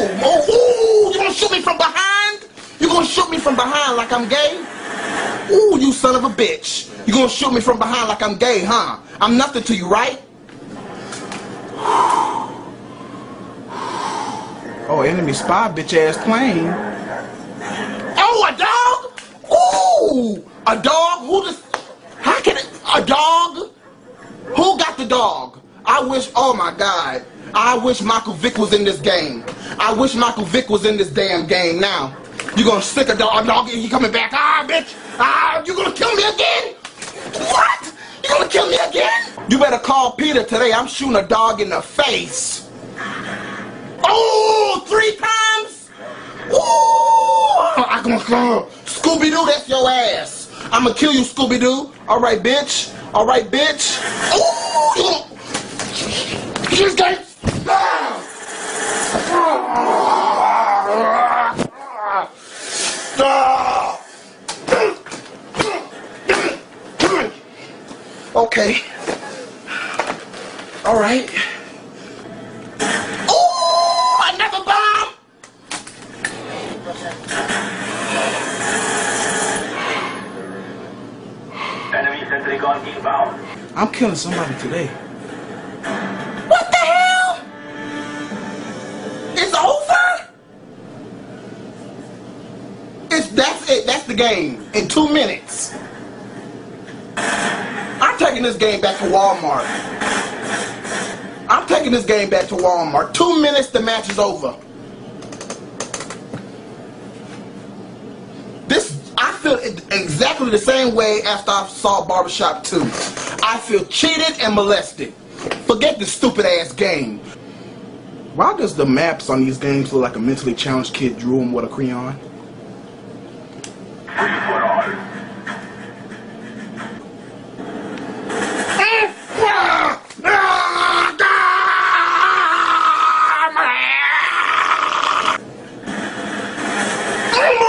Oh, oh, oh, shoot me from behind? You gonna shoot me from behind like I'm gay? Ooh, you son of a bitch. You gonna shoot me from behind like I'm gay, huh? I'm nothing to you, right? Oh, enemy spy, bitch ass plane. Oh, a dog? Ooh, a dog? Who just? How can it? A dog? Who got the dog? I wish. Oh my God. I wish Michael Vick was in this game. I wish Michael Vick was in this damn game now. You gonna stick a dog? Dog? He coming back? Ah, bitch! Ah, you gonna kill me again? What? You gonna kill me again? You better call PETA today. I'm shooting a dog in the face. Oh, three times? Ooh, I gonna call Scooby Doo. That's your ass. I'm gonna kill you, Scooby Doo. All right, bitch. All right, bitch. Ooh, you guys. Okay. All right. Ooh, another bomb. Enemy sentry gun inbound. I'm killing somebody today. What the hell? It's over? It's that's it. That's the game in two minutes. I'm taking this game back to Walmart. I'm taking this game back to Walmart. Two minutes, the match is over. This I feel exactly the same way after I saw Barbershop 2. I feel cheated and molested. Forget this stupid ass game. Why does the maps on these games look like a mentally challenged kid drew them with a crayon? Come on!